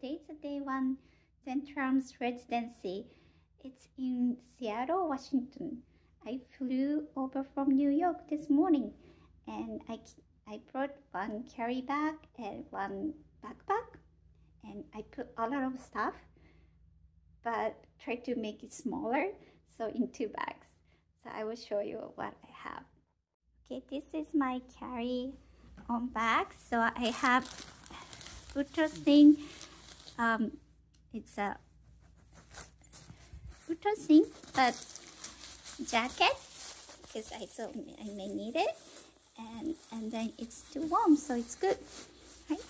today's day one Centrum's residency. It's in Seattle, Washington. I flew over from New York this morning and I, I brought one carry bag and one backpack and I put a lot of stuff but try to make it smaller so in two bags. So I will show you what I have. Okay, this is my carry on bag. So I have thing. Um, it's a little thing, but jacket because I so I may need it, and and then it's too warm, so it's good. Right?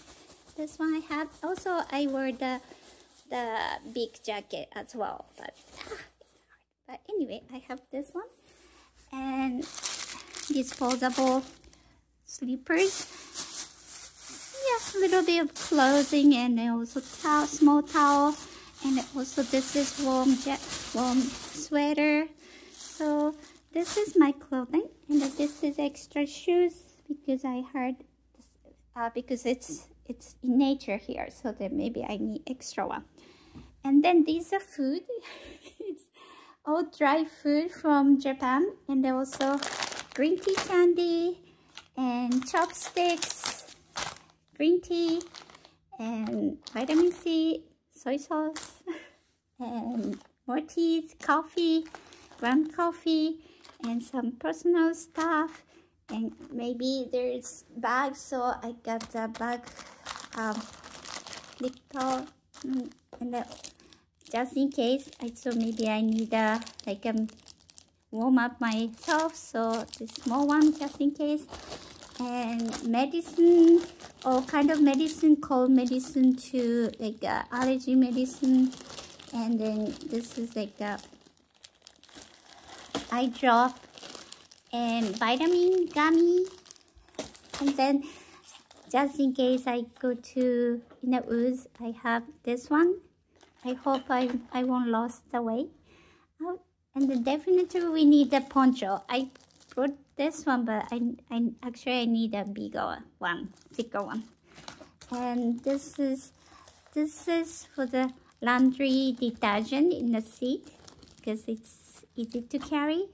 This one I have. Also, I wore the the big jacket as well, but but anyway, I have this one and disposable slippers little bit of clothing and then also towel, small towel and also this is warm jet warm sweater. So this is my clothing and this is extra shoes because I heard uh, because it's it's in nature here so then maybe I need extra one. And then these are food. It's all dry food from Japan and also green tea candy and chopsticks green tea and vitamin C, soy sauce, and more teas, coffee, ground coffee, and some personal stuff. And maybe there's bags, so I got the bag, um, little, mm, and the, just in case, I so maybe I need a like um warm up myself, so this small one just in case and medicine all kind of medicine cold medicine to like uh, allergy medicine. And then this is like a eye drop and vitamin gummy. And then just in case I go to in the woods I have this one. I hope I, I won't lost the weight. Oh, and then definitely we need the poncho. I put this one, but I, I actually I need a bigger one, thicker one. And this is this is for the laundry detergent in the seat because it's easy to carry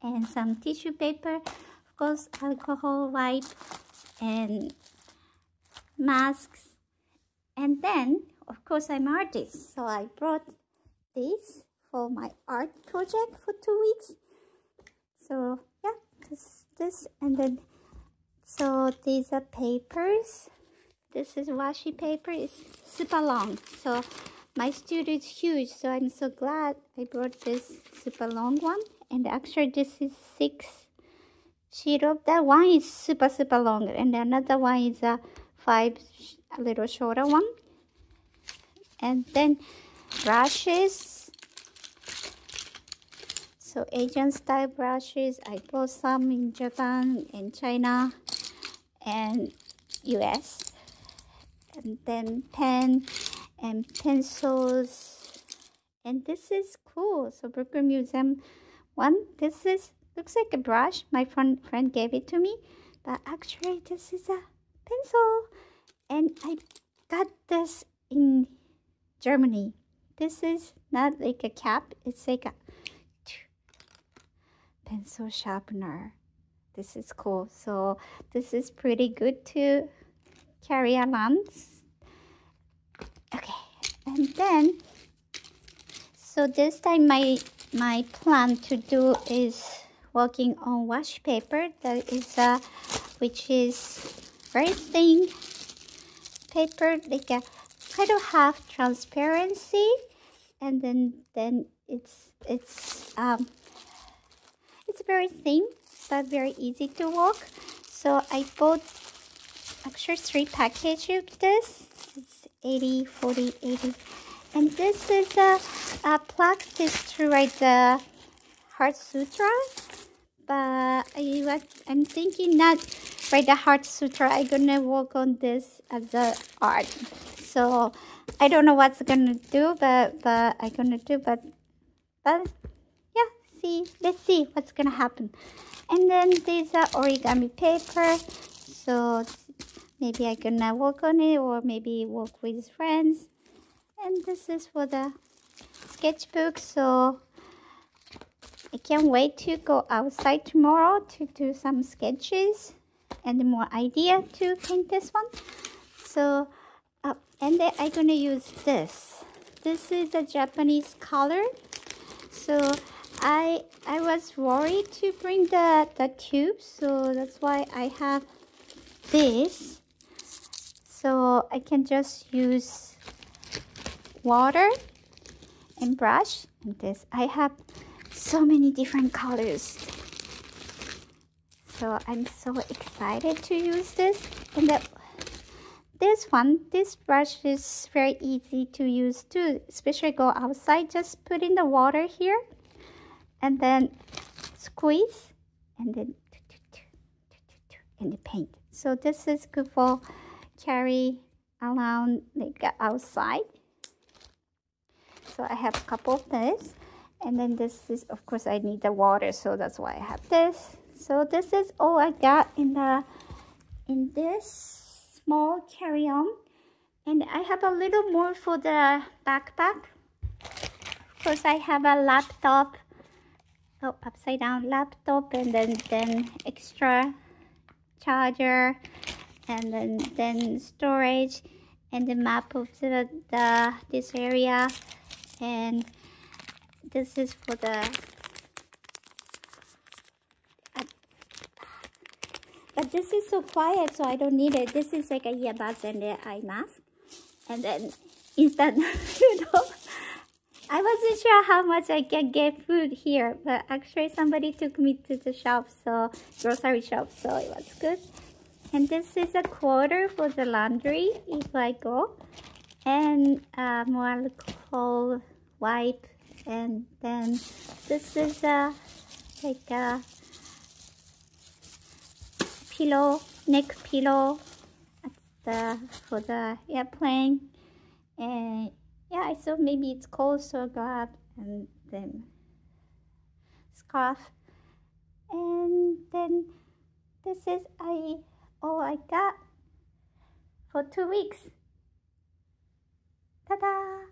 and some tissue paper, of course alcohol wipe and masks. And then, of course, I'm artist, so I brought this for my art project for two weeks. So this this and then so these are papers. This is washi paper. It's super long. So my studio is huge so i'm so glad i brought this super long one. And actually this is six sheet of that one is super super long. And another one is a five a little shorter one. And then brushes so Asian style brushes, I bought some in Japan and China and US. And then pen and pencils. And this is cool. So Brooklyn Museum one, this is looks like a brush. My friend friend gave it to me. But actually this is a pencil. And I got this in Germany. This is not like a cap, it's like a pencil sharpener. This is cool. So this is pretty good to carry around. Okay, and then, so this time my, my plan to do is working on washi paper that is uh, which is very thin paper like a kind of half transparency and then then it's it's um it's very thin, but very easy to work. So I bought actually three packages of this. It's 80, 40, 80. And this is a, a practice to write the Heart Sutra. But I, I'm thinking not write the Heart Sutra. I'm gonna work on this as a art. So I don't know what's gonna do, but but I'm gonna do. But but see let's see what's gonna happen. And then these are origami paper. So maybe I gonna work on it or maybe work with friends. And this is for the sketchbook so I can't wait to go outside tomorrow to do some sketches and more idea to paint this one. So uh, and then I'm gonna use this. This is a Japanese color. So I I was worried to bring the the tube so that's why I have this. So I can just use water and brush and this. I have so many different colors. So I'm so excited to use this. And the, this one this brush is very easy to use too especially go outside just put in the water here and then squeeze and then and the paint. So this is good for carry around like outside. So I have a couple of this and then this is of course I need the water so that's why I have this. So this is all I got in the in this small carry-on. And I have a little more for the backpack. Of course I have a laptop oh upside down laptop and then then extra charger and then then storage and the map of the, the this area. And this is for the but this is so quiet so I don't need it. This is like a earbuds and the eye mask. And then instead you know I wasn't sure how much I can get food here but actually somebody took me to the shop so grocery shop so it was good. And this is a quarter for the laundry if I go and uh, more alcohol wipe and then this is a like a pillow neck pillow the for the airplane and yeah I thought maybe it's cold so grab and then scarf. And then this is I all I got for two weeks. Ta-da